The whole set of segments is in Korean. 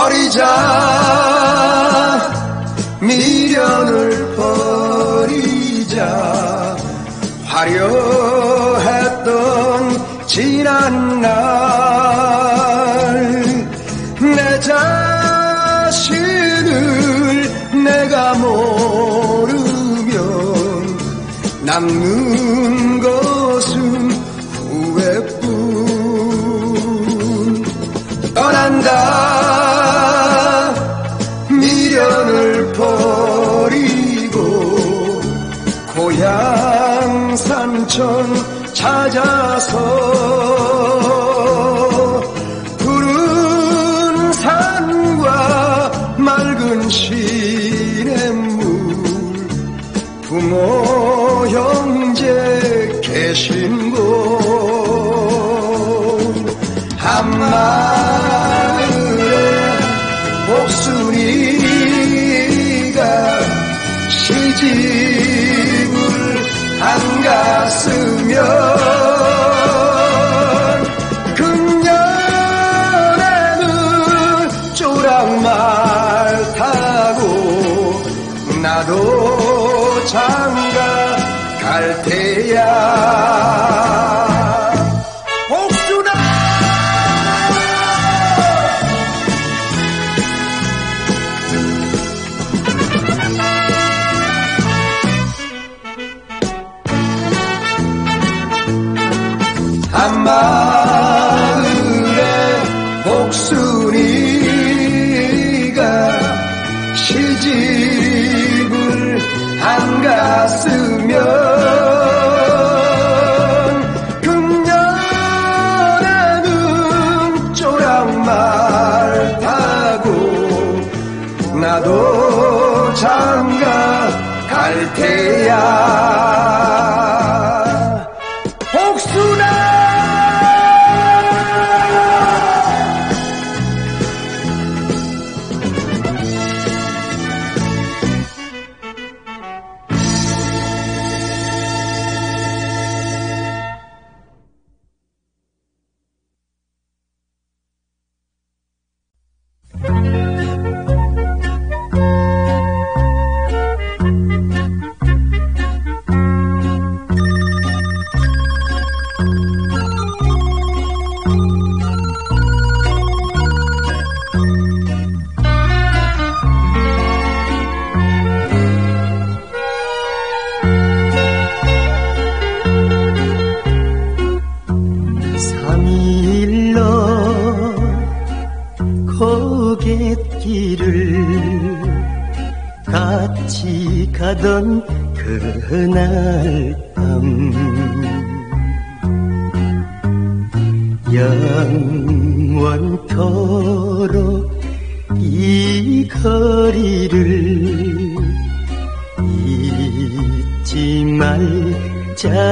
버리자. 미련을 버리자. 화려했던 지난 날내 자신을 내가 모르면 남는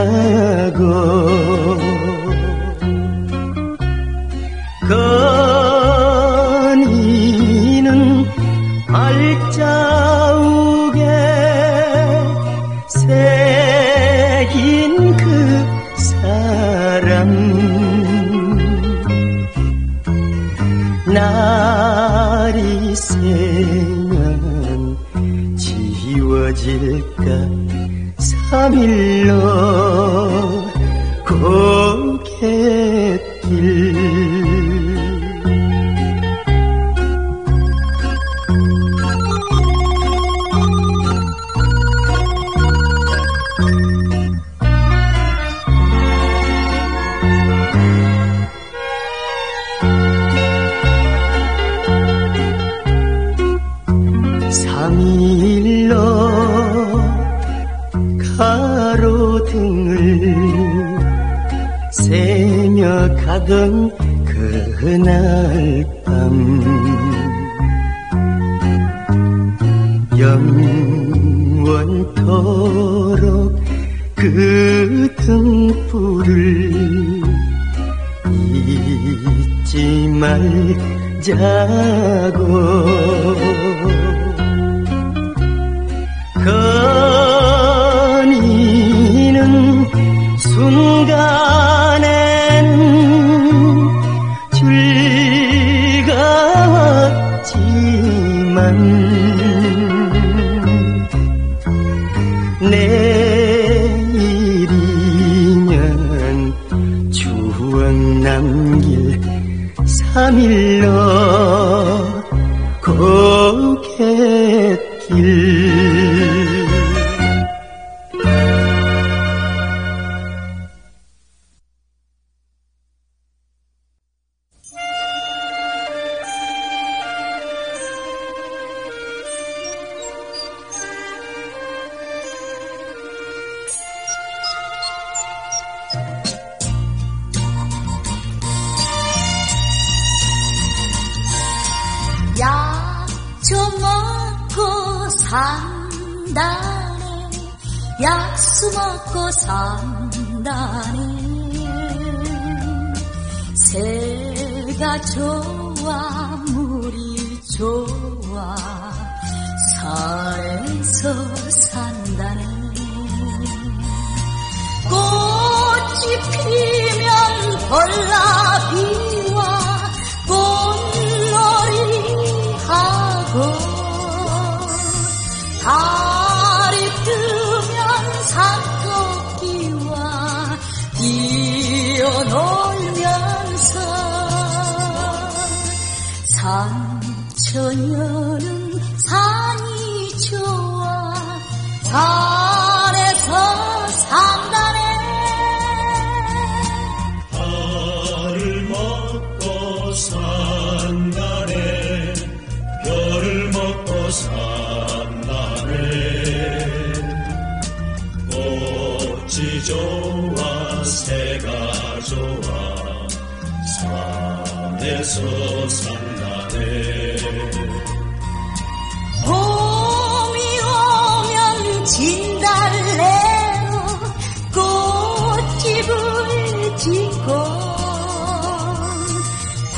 내고. 하밀러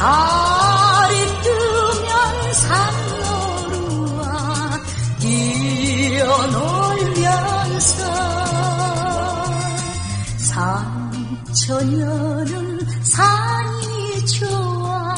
달이 뜨면 산노루와 뛰어놀면서 삼천여는 산이 좋아.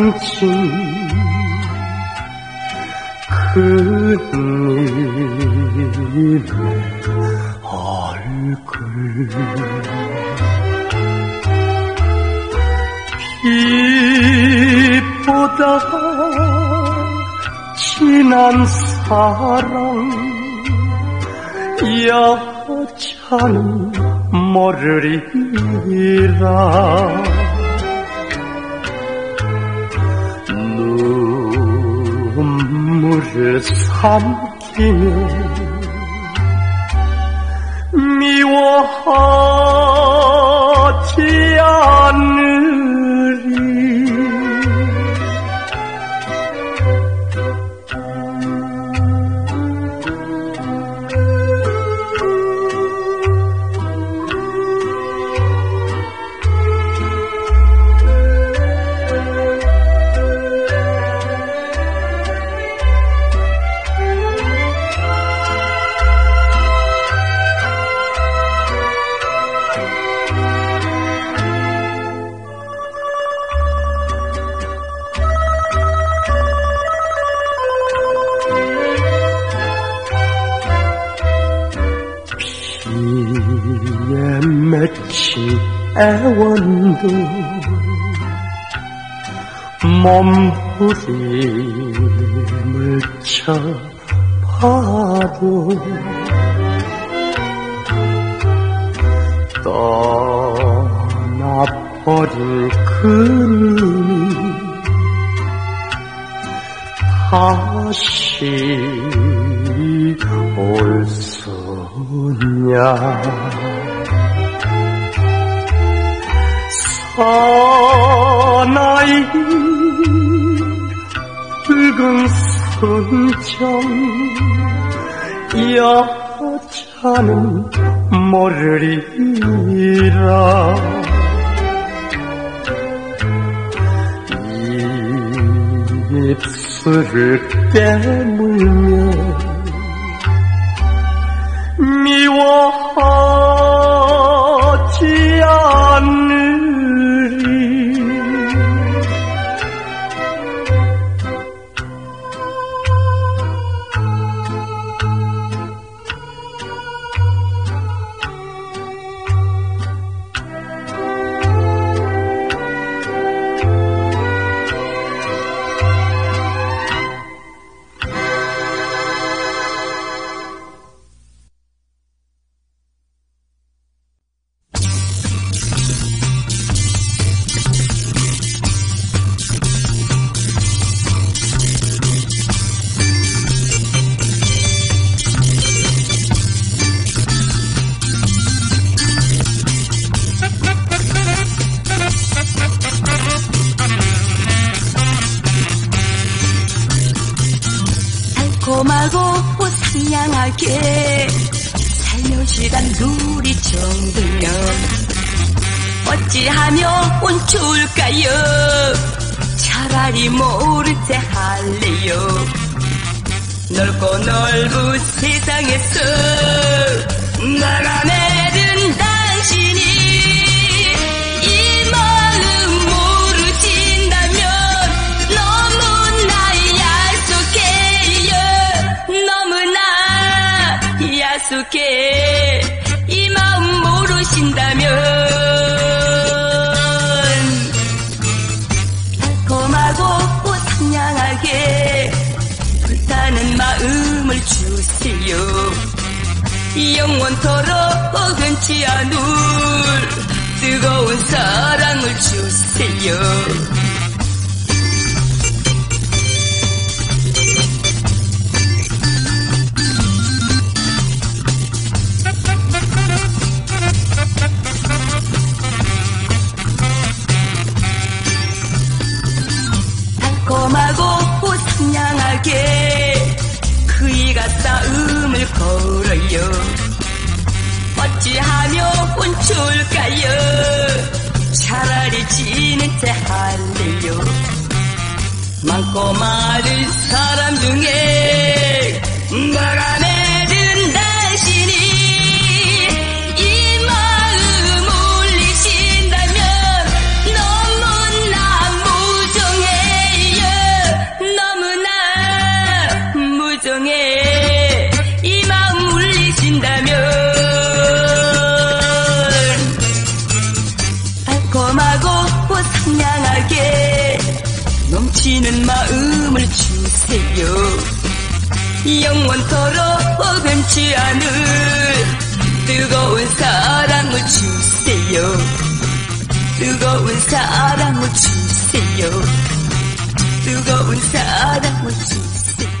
뭉친 그늘의 얼굴 빛보다 진한 사랑 여자는 모르리라. 삼키며 미워하지 않는 애원도 몸부림을 쳐봐도 떠나버린 그님이 다시 올 수냐 사나이 붉은 선정 여자는 모르리라? 입술을 깨물며 미워하지 않으 야속해. 이 마음 모르신다면 달콤하고 상냥하게 불타는 마음을 주세요. 영원토록 흔치 않을 뜨거운 사랑을 주세요 걸어요. 어찌하며 혼쭐까요? 차라리 지는 때 할래요. 많고 많은 사람 중에 내 넘치는 마음을 주세요. 영원토록 변치 않을 뜨거운 사랑을 주세요. 뜨거운 사랑을 주세요. 뜨거운 사랑을 주세요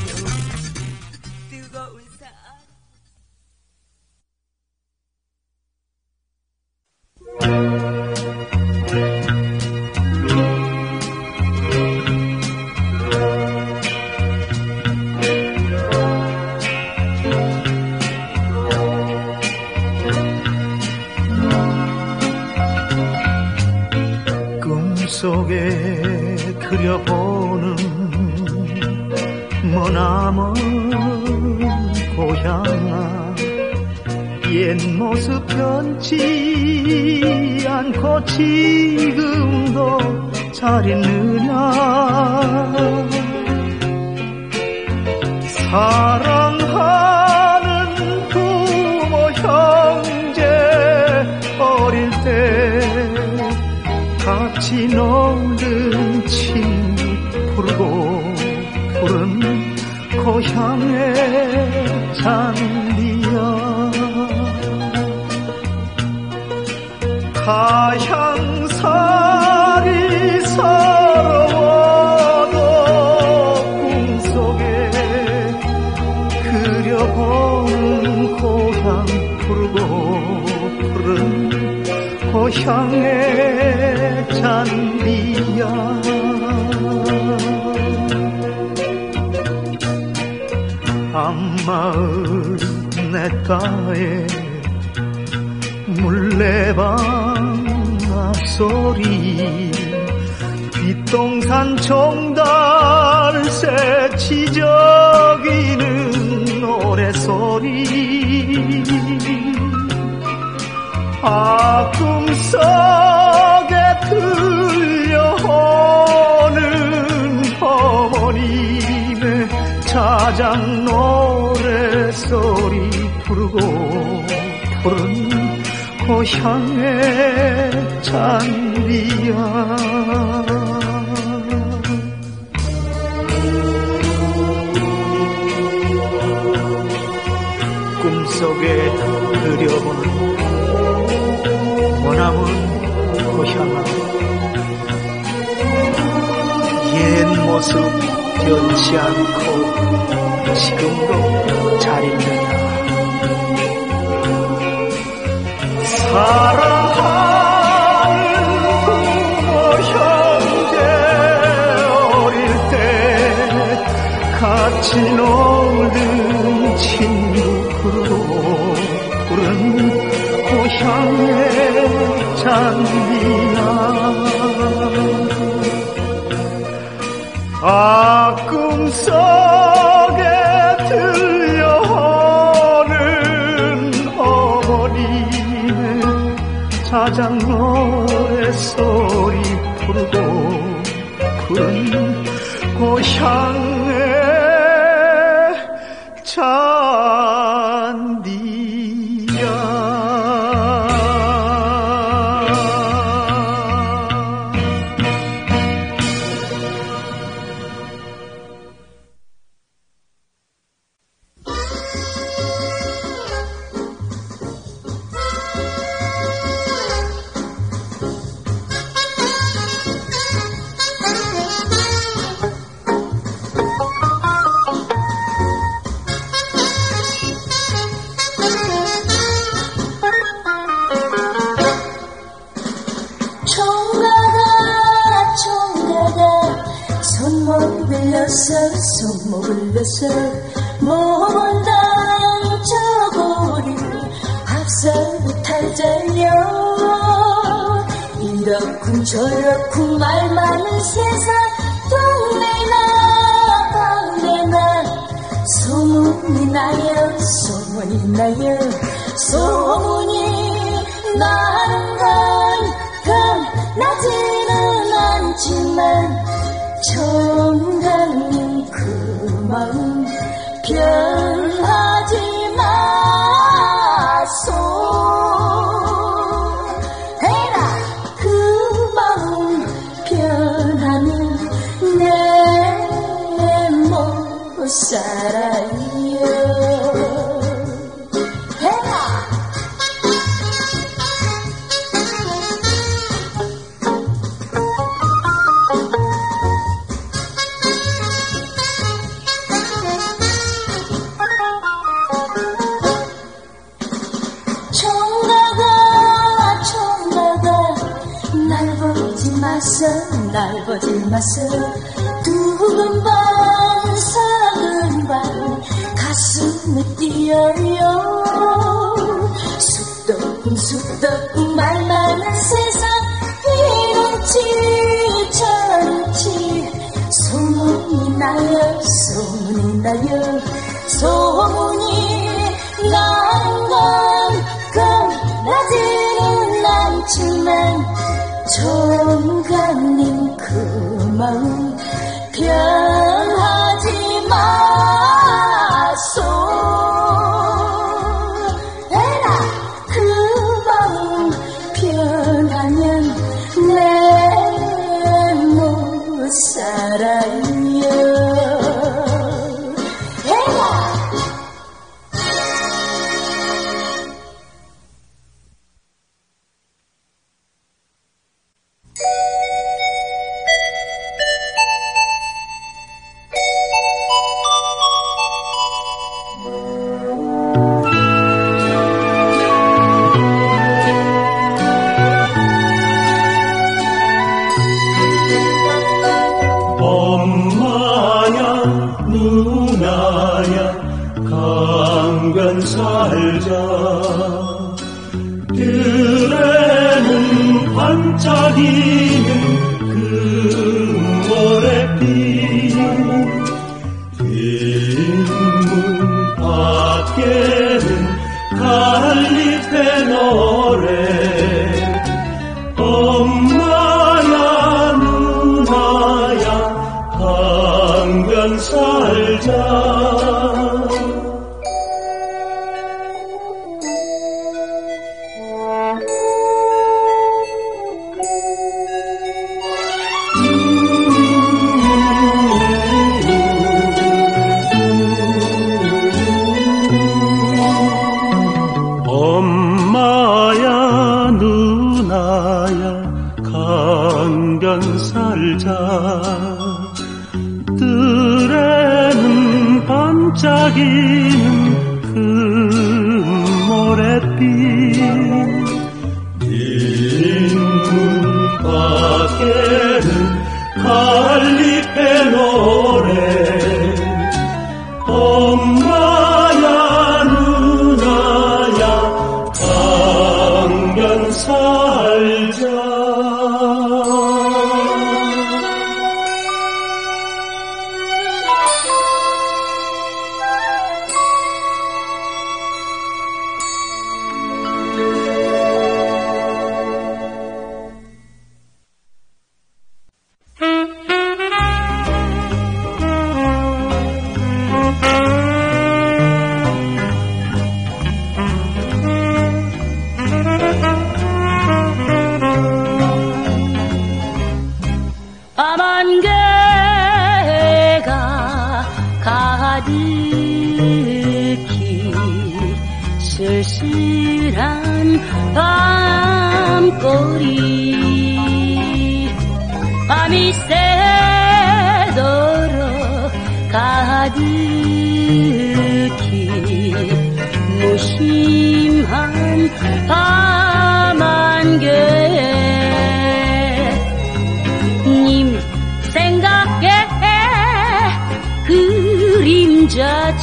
지저귀는 노래소리. 아 꿈속에 들려오는 어머님의 자장 노래소리 부르고 푸른 고향의 잔디야. 속에 흐려보는 원나은 고향아. 옛 모습 변치 않고 지금도 잘 있느냐. 사랑하는 고향제 그 어릴 때 같이 놀던 친구 그룹 향해 장미나 나요 소문이 난 건 끝나지는 않지만 총각님 그 마음 변하지 마소.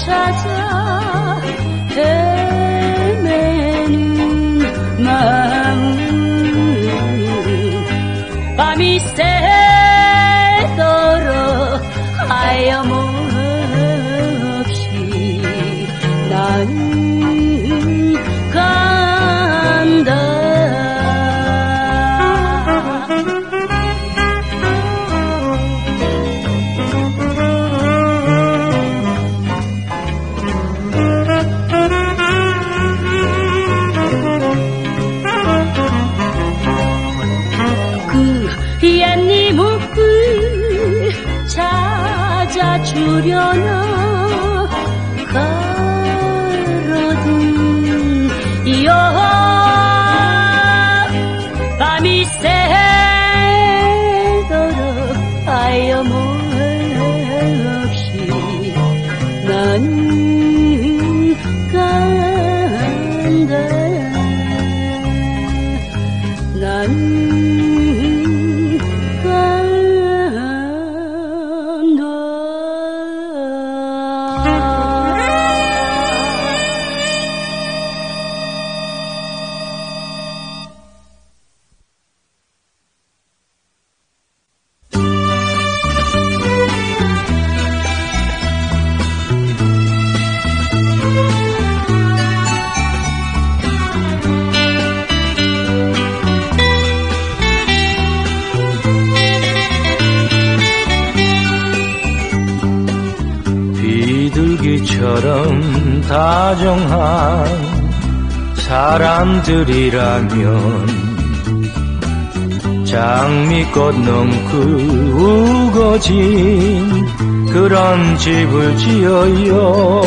찾아 헤매는 마음 밤이 새 다정한 사람들이라면 장미꽃 넘고 우거진 그런 집을 지어요.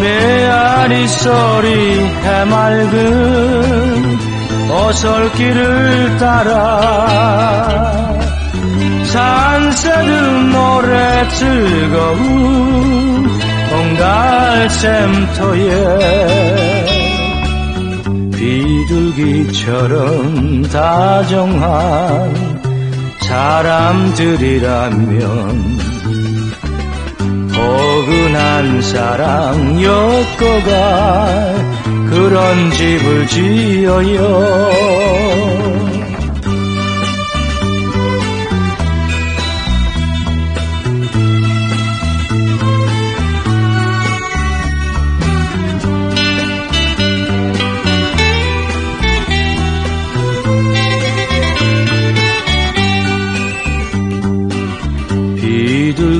메아리 소리 해맑은 어설길을 따라 산새들 노래 즐거운 홍갈샘터에 비둘기처럼 다정한 사람들이라면 포근한 사랑 엮어갈 그런 집을 지어요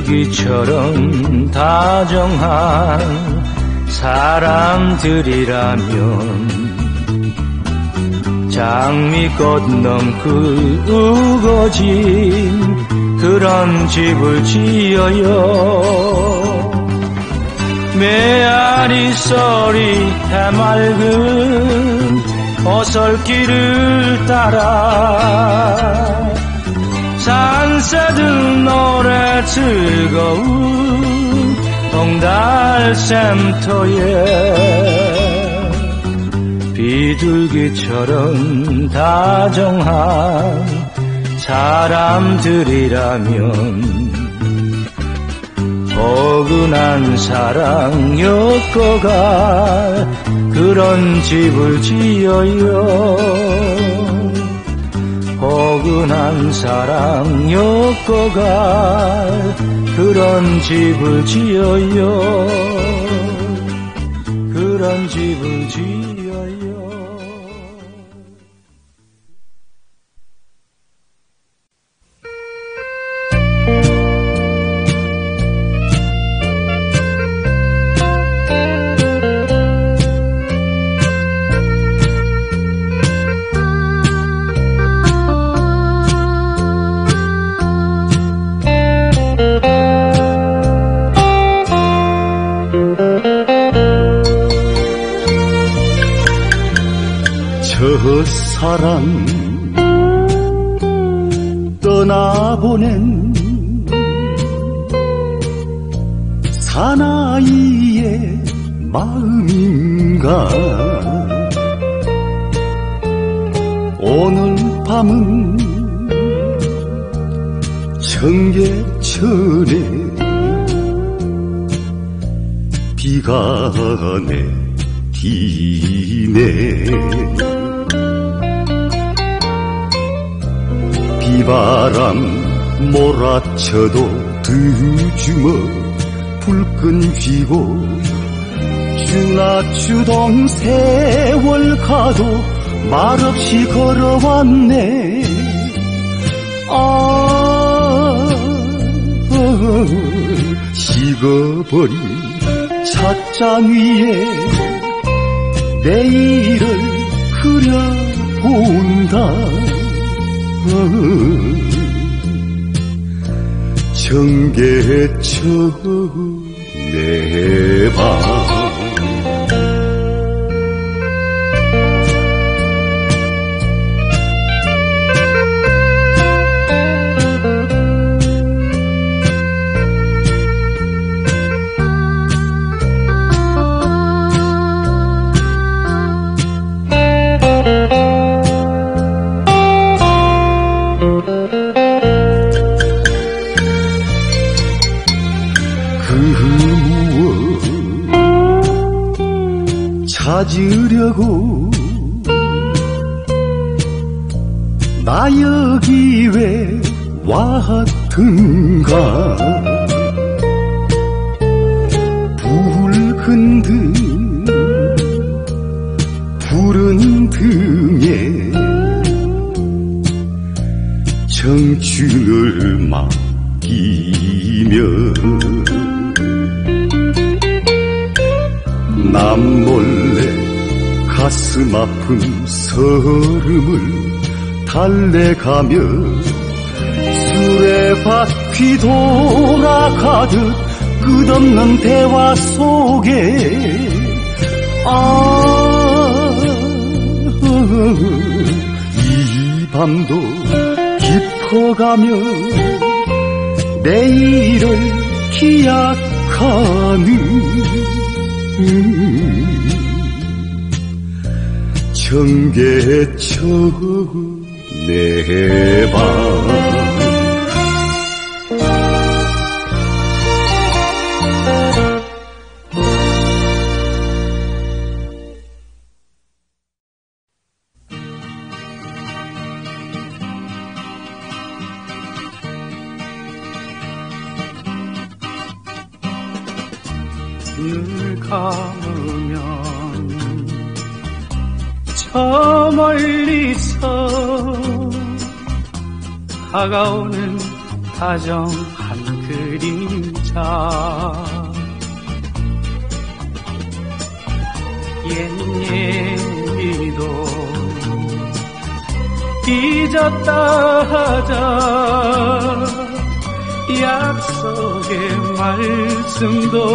비둘기처럼 다정한 사람들이라면 장미꽃 넘그 우거진 그런 집을 지어요. 메아리 소리 해맑은 어설길을 따라 산새들 노래 즐거운 봉달샘터에 비둘기처럼 다정한 사람들이라면 포근한 사랑 엮어갈 그런 집을 지어요 포근한 사랑 엮어갈 그런 집을 지어요. 그런 집을 지어요 휘고 주나주동 세월 가도 말없이 걸어왔네. 아 식어버린 찻잔 위에 내일을 그려본다. 청계천 내방 찾으려고. 나 여기 왜 왔든가 가슴 아픈 서름을 달래가며 술에 바퀴 돌아가듯 끝없는 대화 속에 아, 이 밤도 깊어가며 내일을 기약하는 청계천 내방 말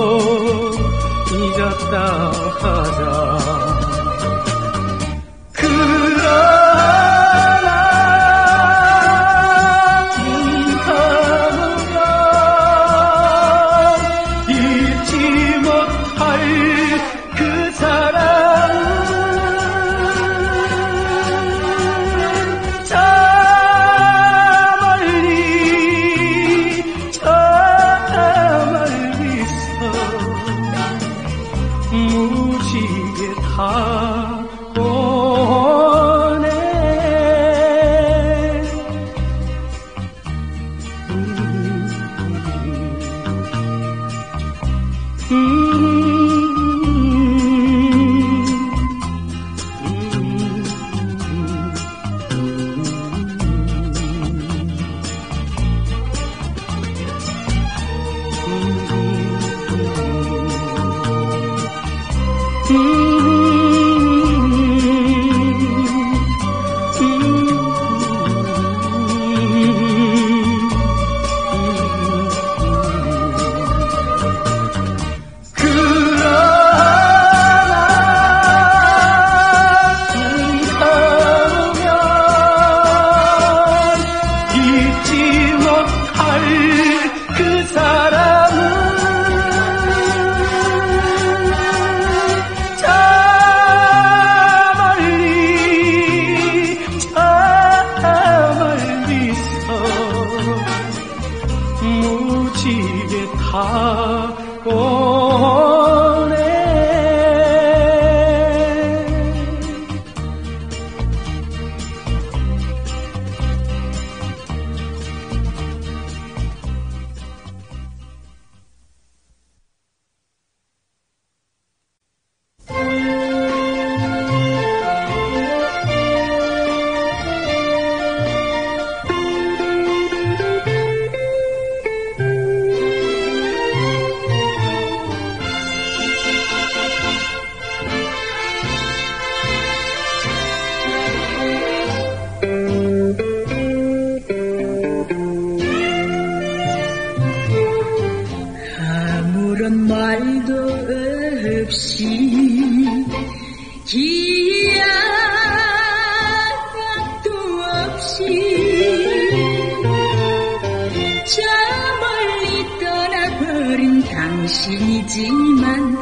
당신이지만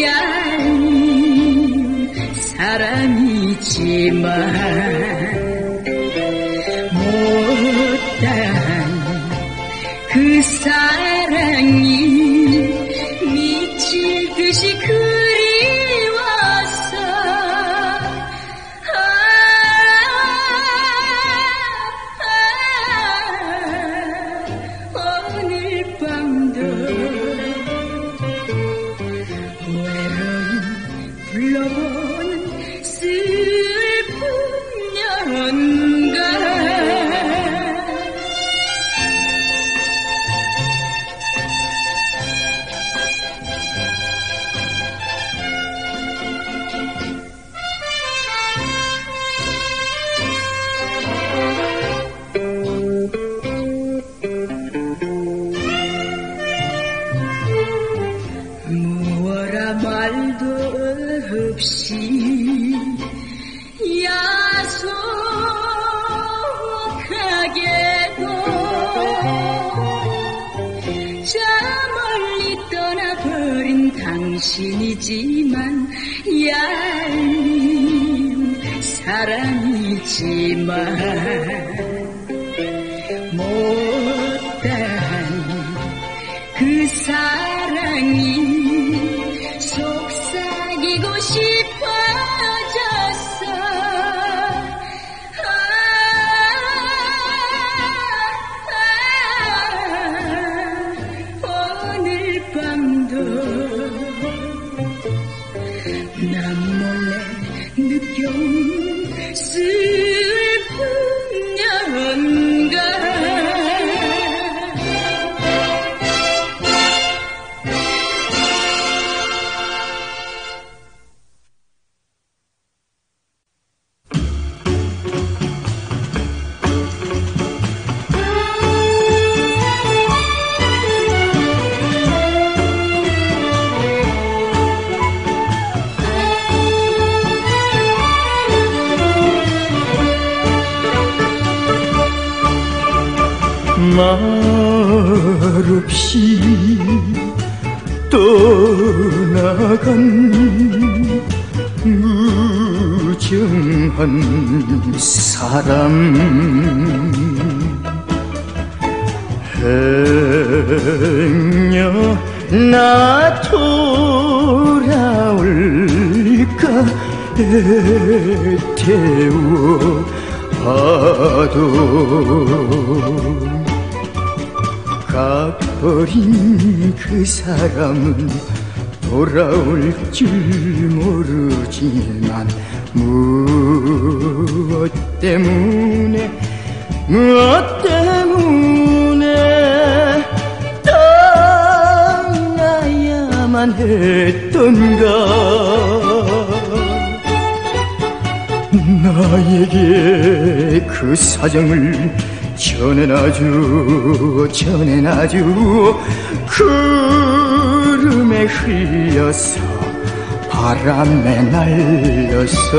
얄 사람이지만 난 몰래 느껴온 줄 모르지만 무엇 때문에 무엇 때문에 떠나야만 했던가? 나에게 그 사정을 전해놔주 전해놔주 구름에 흘려서 바람에 날려서.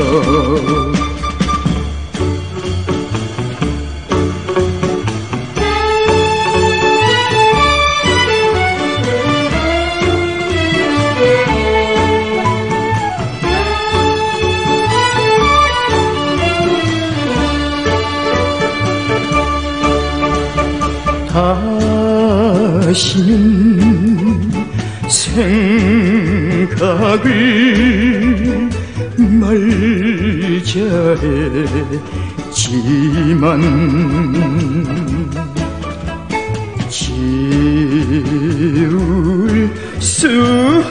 다시는 생 각을 말자 했지만 지울 수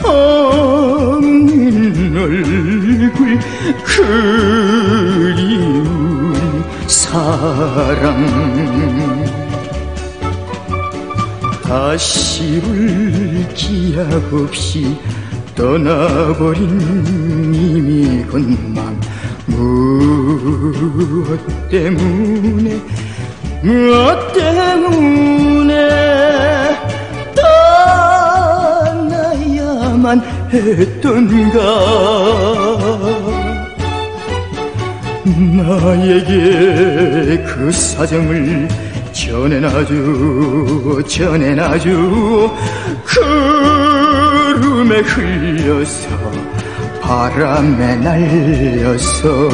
없는 얼굴 그리운 사랑. 다시 울 기약 없이 떠나버린 이미 건망 무엇 때문에 무엇 때문에 떠나야만 했던가? 나에게 그 사정을 전해놔주 전해놔주 구름에 흘려서 바람에 날려서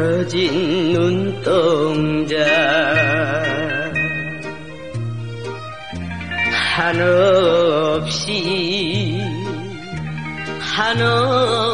흐려진 눈동자. 한없이 한없이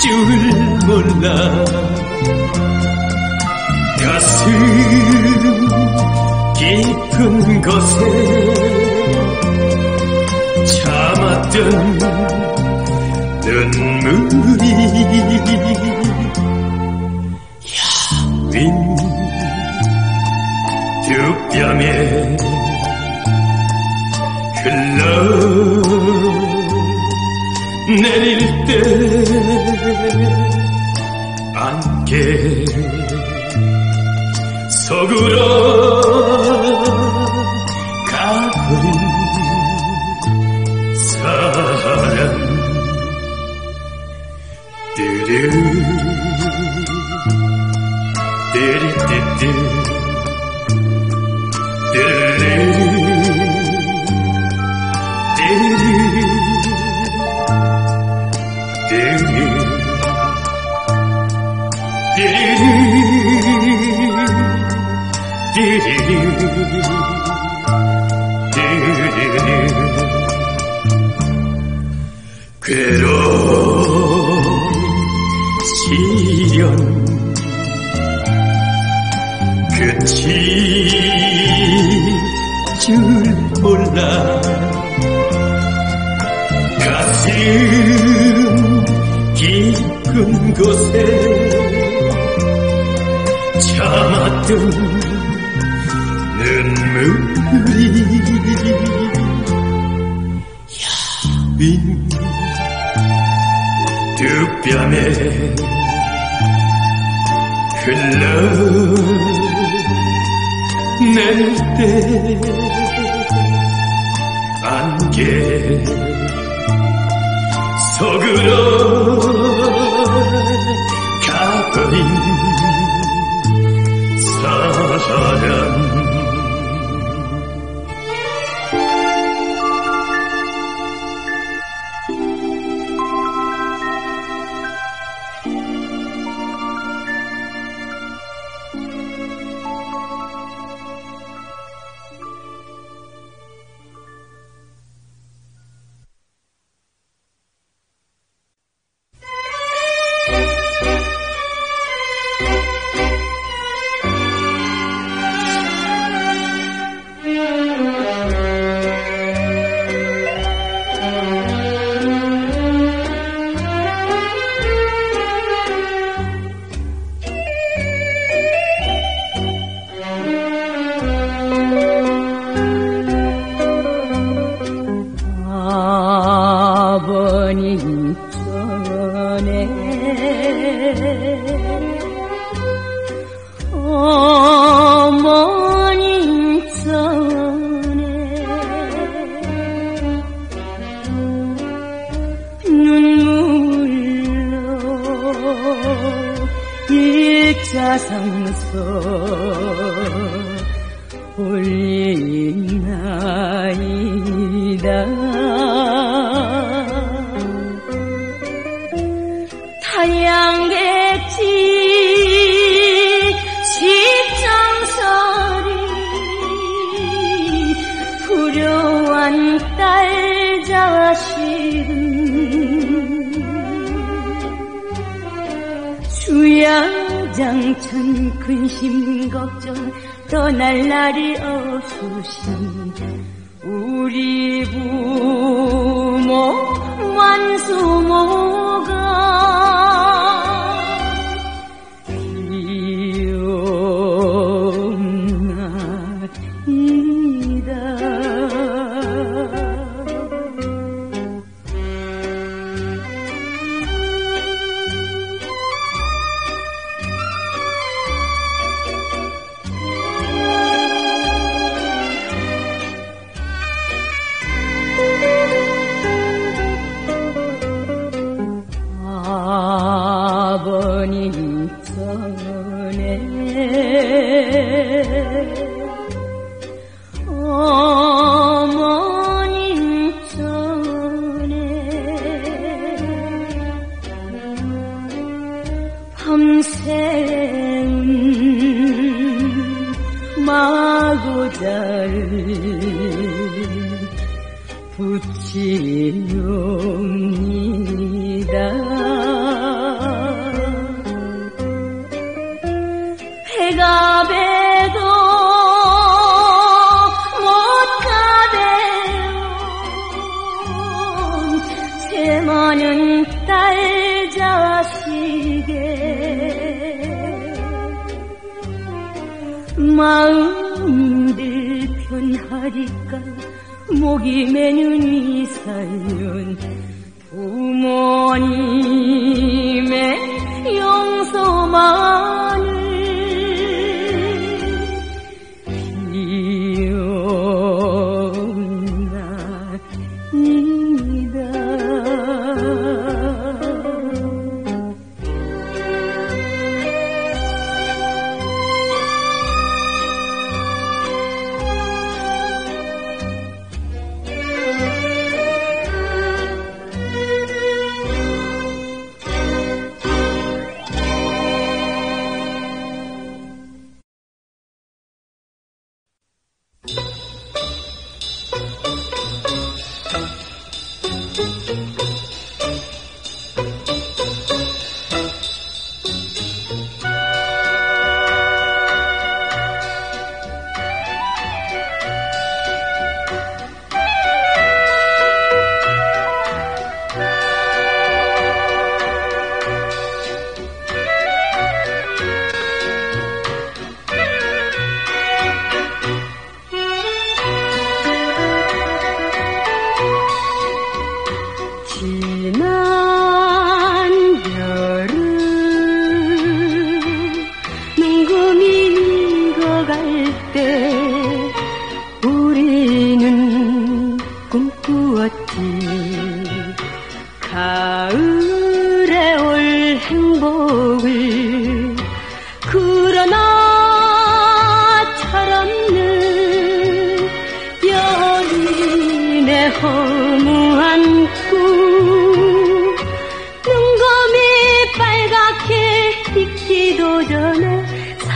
줄 몰라. 가슴 깊은 곳에 참았던 눈물이 야윈 두 뺨에 흘러 내릴 때 안개 속으로 괴로운 시련 끝이 줄 몰라. 가슴 깊은 곳에 참았던 흘러 내릴 때 안개 속으로 가버린 사랑 양장천 근심 걱정 떠날 날이 없으신 우리 부모 만수모가 이윤이 살윤 부모님의 용서만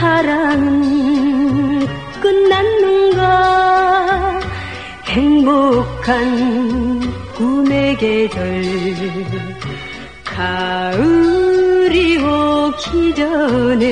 사랑은 끝났는가 행복한 꿈의 계절. 가을이 오기 전에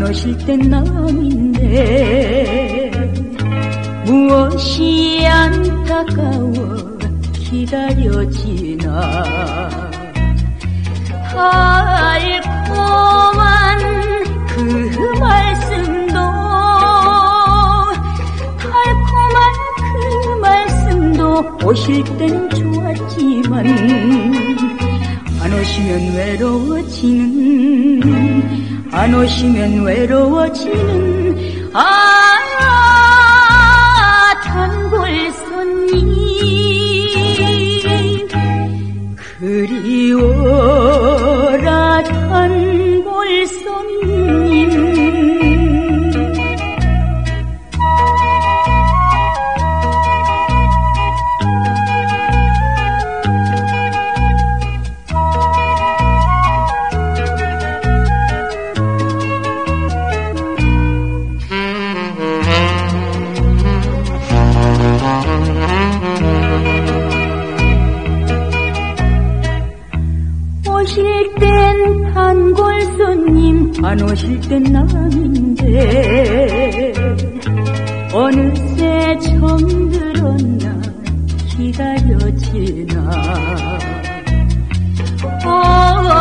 안 오실 땐 남인데 무엇이 안타까워 기다려지나. 달콤한 그 말씀도 달콤한 그 말씀도 오실 땐 좋았지만 안 오시면 외로워지는 안 오시면 외로워지는 아 오실 땐 단골 손님 안 오실 땐 남인데. 어느새 정들었나 기다려지나.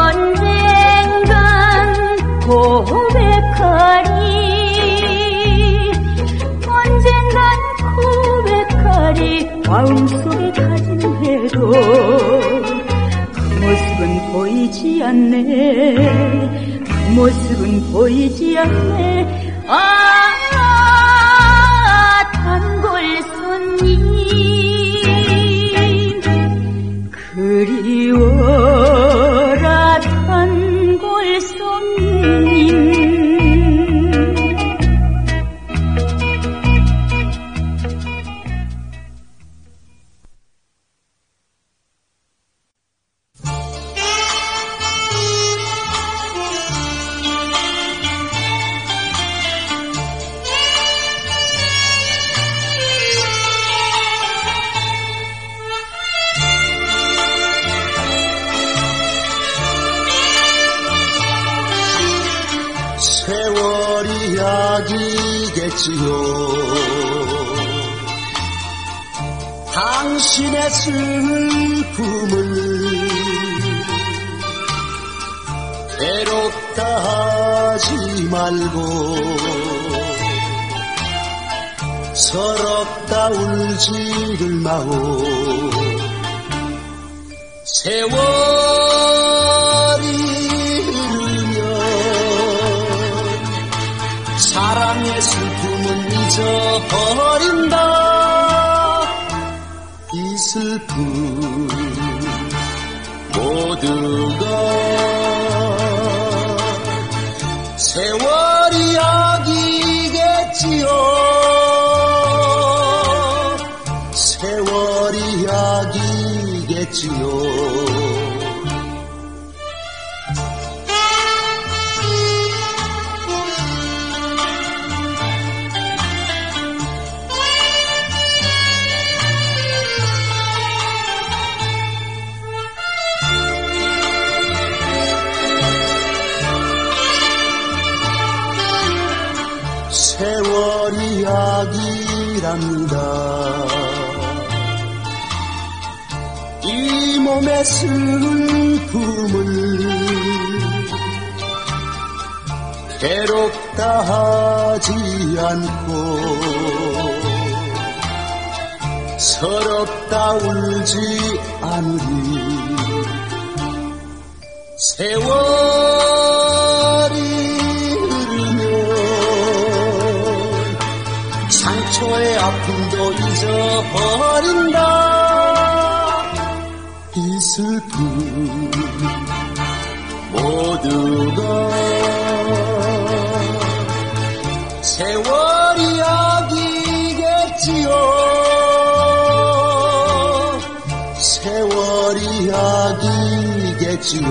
언젠간 고백하리. 언젠간 고백하리. 마음속에 가진 해도 보이지 않네. 그 모습은 보이지 않네 사랑의 슬픔은 잊어버린다. 이 슬픔 모두가 세월이 약이겠지요. 세월이 약이겠지요 이 몸의 슬픔을 괴롭다 하지 않고 서럽다 울지 않으리. 세월이 흐르면 상처의 아픔도 잊어버린다. 이 슬픔 모두가 세월이 약이겠지요. 세월이 약이겠지요